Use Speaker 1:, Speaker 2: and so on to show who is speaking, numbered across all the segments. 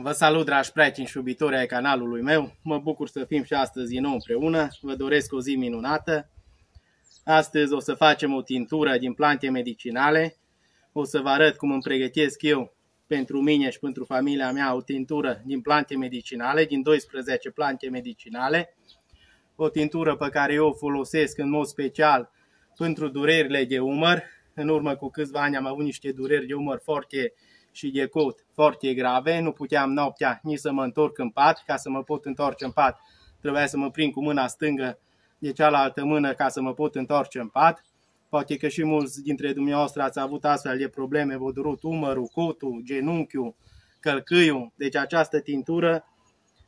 Speaker 1: Vă salut, dragi prieteni și iubitori ai canalului meu. Mă bucur să fim și astăzi din nou împreună. Vă doresc o zi minunată. Astăzi o să facem o tintură din plante medicinale. O să vă arăt cum îmi pregătesc eu pentru mine și pentru familia mea o tintură din plante medicinale, din 12 plante medicinale. O tintură pe care eu o folosesc în mod special pentru durerile de umăr. În urmă cu câțiva ani am avut niște dureri de umăr foarte și de cot foarte grave. Nu puteam noaptea nici să mă întorc în pat. Ca să mă pot întoarce în pat, trebuia să mă prind cu mâna stângă de cealaltă mână ca să mă pot întoarce în pat. Poate că și mulți dintre dumneavoastră ați avut astfel de probleme, vă durut umărul, cotul, genunchiul, călcâiul. Deci această tintură,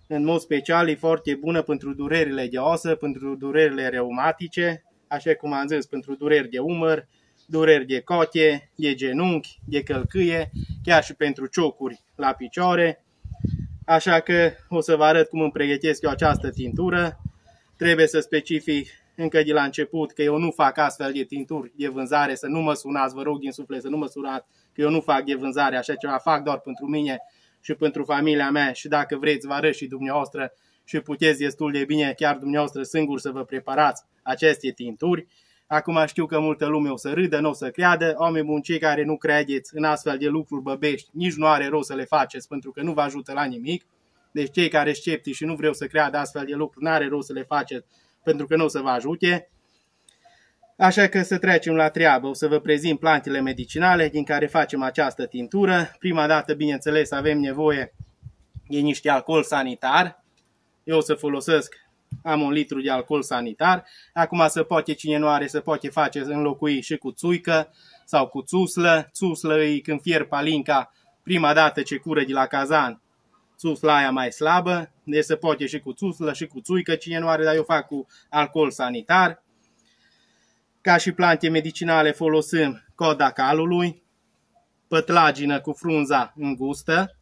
Speaker 1: în mod special, e foarte bună pentru durerile de osă, pentru durerile reumatice, așa cum am zis, pentru dureri de umăr, dureri de cote, de genunchi, de călcâie, chiar și pentru ciocuri la picioare. Așa că o să vă arăt cum îmi pregătesc eu această tintură. Trebuie să specific încă de la început că eu nu fac astfel de tinturi de vânzare, să nu mă sunați, vă rog din suflet să nu mă sunați, că eu nu fac de vânzare, așa ceva fac doar pentru mine și pentru familia mea și dacă vreți vă arăt și dumneavoastră și puteți destul de bine chiar dumneavoastră singur să vă preparați aceste tinturi. Acum știu că multă lume o să râdă, nu o să creadă, oameni buni cei care nu credeți în astfel de lucruri băbești, nici nu are rost să le faceți pentru că nu vă ajută la nimic. Deci cei care sceptici și nu vreau să creadă astfel de lucruri, nu are rost să le faceți pentru că nu o să vă ajute. Așa că să trecem la treabă. O să vă prezint plantele medicinale din care facem această tintură. Prima dată, bineînțeles, avem nevoie de niște alcool sanitar. Eu o să folosesc, am un litru de alcool sanitar. Acum să poate, cine nu are, să poate face înlocui și cu țuică sau cu țuslă. Țuslă e când fier palinca prima dată ce cură de la cazan țusla aia mai slabă, deci se poate și cu țuslă și cu țuică, cine nu are, dar eu fac cu alcool sanitar. Ca și plante medicinale folosim coda calului, pătlagină cu frunza îngustă,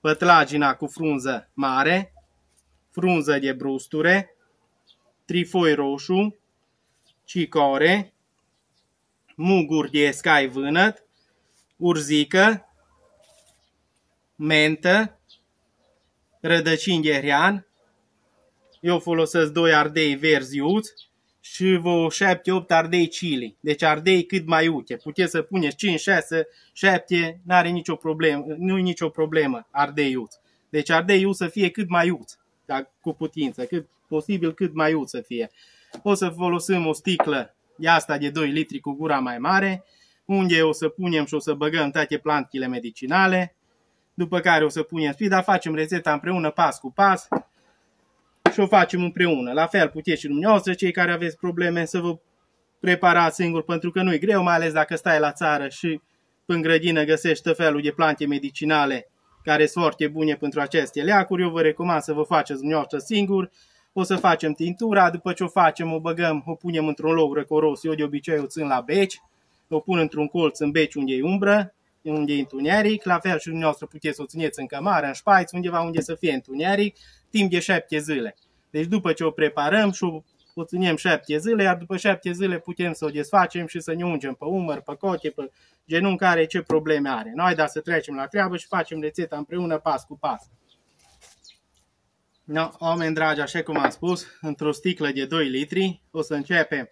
Speaker 1: pătlagina cu frunză mare, frunză de brusture, trifoi roșu, cicore, muguri de escai vânăt, urzică, mentă, rădăcini de hrean. Eu folosesc 2 ardei verzi iuți și vă 7-8 ardei chili. Deci ardei cât mai uite. Puteți să puneți 5, 6, 7, n-are nicio problemă, nu nicio problemă ardei iuți. Deci ardei iuți să fie cât mai iuți, da, cu putință, cât posibil cât mai iuți să fie. O să folosim o sticlă de asta de 2 litri cu gura mai mare, unde o să punem și o să băgăm toate plantele medicinale, după care o să punem speed, dar facem rețeta împreună pas cu pas și o facem împreună. La fel puteți și dumneavoastră, cei care aveți probleme, să vă preparați singur, pentru că nu e greu, mai ales dacă stai la țară și în grădină găsești tot felul de plante medicinale care sunt foarte bune pentru aceste leacuri. Eu vă recomand să vă faceți dumneavoastră singur. O să facem tintura, după ce o facem, o băgăm, o punem într-un loc răcoros. Eu de obicei o țin la beci, o pun într-un colț în beci unde e umbră, unde e întuneric, la fel și dumneavoastră puteți să o țineți în cămară, în șpaiț, undeva unde să fie întuneric, timp de șapte zile. Deci după ce o preparăm și o, o ținem șapte zile, iar după șapte zile putem să o desfacem și să ne ungem pe umăr, pe cote, pe genunchi care ce probleme are. Noi da să trecem la treabă și facem rețeta împreună pas cu pas. No, oameni dragi, așa cum am spus, într-o sticlă de 2 litri o să începem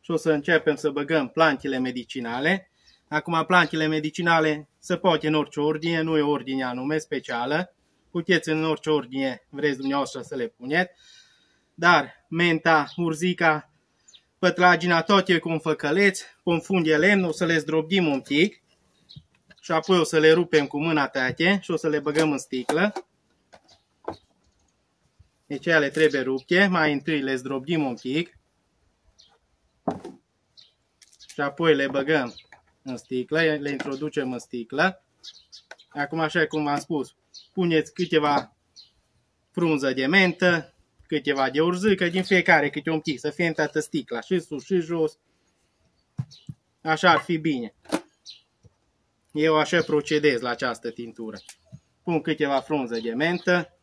Speaker 1: și o să începem să băgăm plantele medicinale. Acum, plantele medicinale se poate în orice ordine, nu e ordine anume specială. Puteți în orice ordine vreți dumneavoastră să le puneți. Dar menta, urzica, pătlagina, toate cu un făcăleț, cu un fund de lemn, o să le zdrobim un pic și apoi o să le rupem cu mâna tate și o să le băgăm în sticlă. Deci ele trebuie rupte, mai întâi le zdrobim un pic și apoi le băgăm în sticlă, le introducem în sticlă. Acum, așa cum v-am spus, puneți câteva frunză de mentă, câteva de urzică, din fiecare câte un pic, să fie în toată sticla, și sus și jos. Așa ar fi bine. Eu așa procedez la această tintură. Pun câteva frunze de mentă,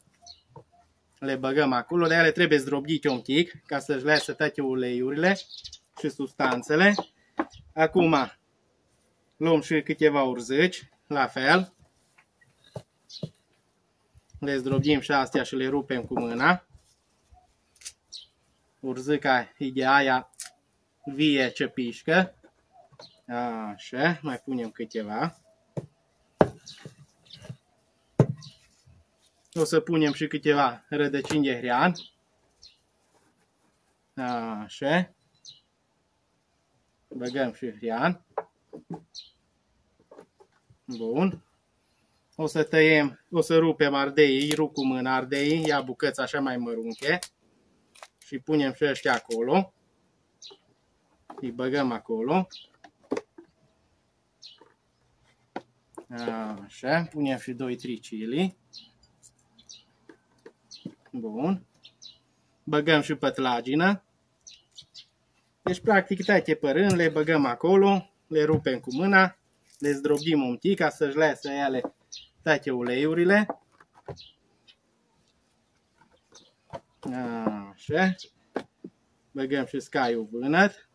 Speaker 1: le băgăm acolo, de ele trebuie zdrobite un pic, ca să-și lase toate uleiurile și substanțele. Acum Luăm și câteva urzici, la fel. Le zdrobim și astea și le rupem cu mâna. Urzica e de aia vie ce pișcă. Așa, mai punem câteva. O să punem și câteva rădăcini de hrean. Așa. Băgăm și hrean. Bun. O să tăiem, o să rupem ardeii, rup cu mâna ardeii, ia bucăți așa mai mărunche și punem și ăștia acolo. Îi băgăm acolo. Așa, punem și 2-3 chili. Bun. Băgăm și pătlagină. Deci, practic, toate părând, le băgăm acolo, le rupem cu mâna, le zdrobim un pic ca să-și lase ele toate uleiurile. Așa. Băgăm și scaiul vânăt.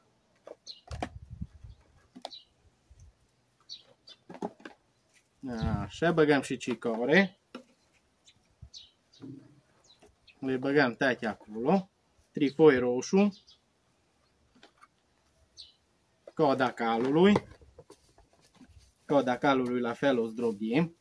Speaker 1: Așa, băgăm și cicore. Le băgăm toate acolo. Trifoi roșu. Coda calului. Coda calului la fel o zdrobim.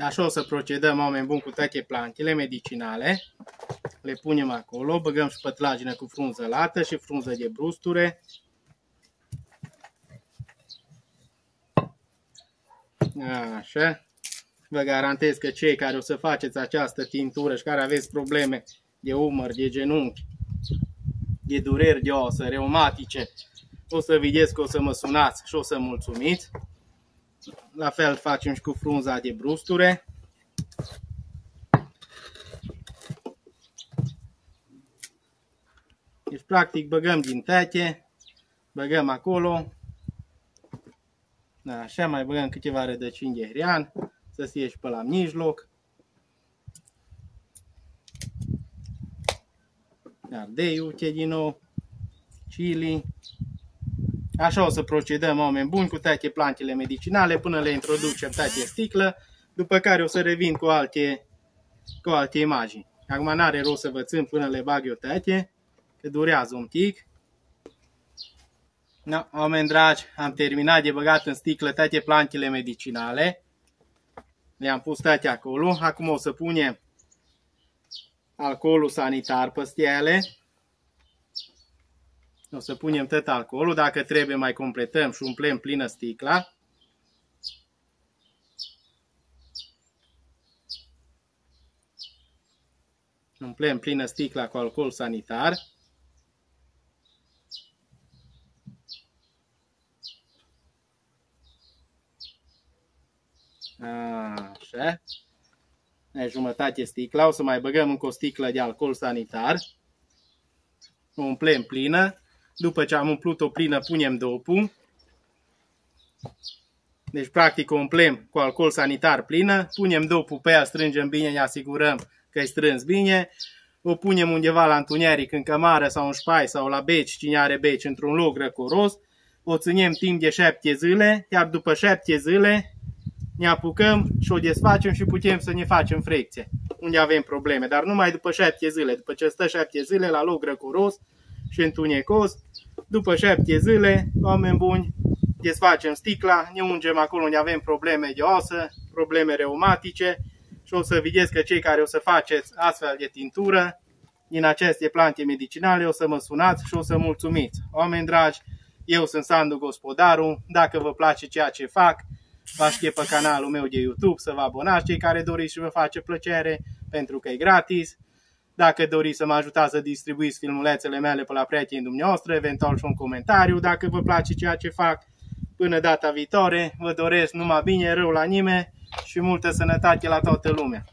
Speaker 1: Așa o să procedăm, oameni buni, cu toate plantele medicinale. Le punem acolo, băgăm și pătlagină cu frunză lată și frunză de brusture. Așa. Vă garantez că cei care o să faceți această tintură și care aveți probleme de umăr, de genunchi, de dureri de osă, reumatice, o să vedeți că o să mă sunați și o să mulțumiți. La fel facem și cu frunza de brusture. Deci practic băgăm din tete, băgăm acolo, da, așa mai băgăm câteva rădăcini de hrean, să fie și pe la mijloc. Ardei, uite din nou, chili. Așa o să procedăm, oameni buni, cu toate plantele medicinale până le introducem toate sticlă, după care o să revin cu alte, cu alte imagini. Acum n-are rost să vă țin până le bag eu toate, că durează un pic. No, oameni dragi, am terminat de băgat în sticlă toate plantele medicinale. Le-am pus toate acolo. Acum o să punem alcoolul sanitar peste ele. O să punem tot alcoolul, dacă trebuie mai completăm și umplem plină sticla. Umplem plină sticla cu alcool sanitar. Așa. E jumătate sticla. O să mai băgăm încă o sticlă de alcool sanitar. O umplem plină. După ce am umplut-o plină, punem dopul. Deci, practic, o umplem cu alcool sanitar plină, punem dopul pe ea, strângem bine, ne asigurăm că e strâns bine, o punem undeva la întuneric, în cămară sau în șpai sau la beci, cine are beci, într-un loc răcoros, o ținem timp de șapte zile, iar după șapte zile ne apucăm și o desfacem și putem să ne facem frecție, unde avem probleme, dar numai după șapte zile, după ce stă șapte zile la loc răcoros, și întunecos. După șapte zile, oameni buni, desfacem sticla, ne ungem acolo unde avem probleme de osă, probleme reumatice și o să vedeți că cei care o să faceți astfel de tintură din aceste plante medicinale o să mă sunați și o să mulțumiți. Oameni dragi, eu sunt Sandu Gospodaru, dacă vă place ceea ce fac, vă aștept pe canalul meu de YouTube să vă abonați cei care doriți și vă face plăcere, pentru că e gratis. Dacă doriți să mă ajutați să distribuiți filmulețele mele pe la prietenii dumneavoastră, eventual și un comentariu, dacă vă place ceea ce fac. Până data viitoare, vă doresc numai bine, rău la nimeni și multă sănătate la toată lumea.